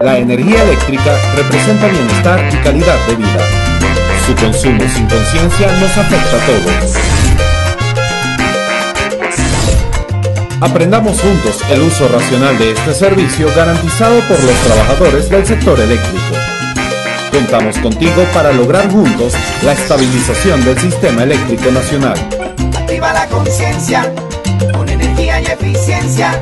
La energía eléctrica representa bienestar y calidad de vida. Su consumo sin conciencia nos afecta a todos. Aprendamos juntos el uso racional de este servicio garantizado por los trabajadores del sector eléctrico. Contamos contigo para lograr juntos la estabilización del sistema eléctrico nacional. Activa la conciencia con energía y eficiencia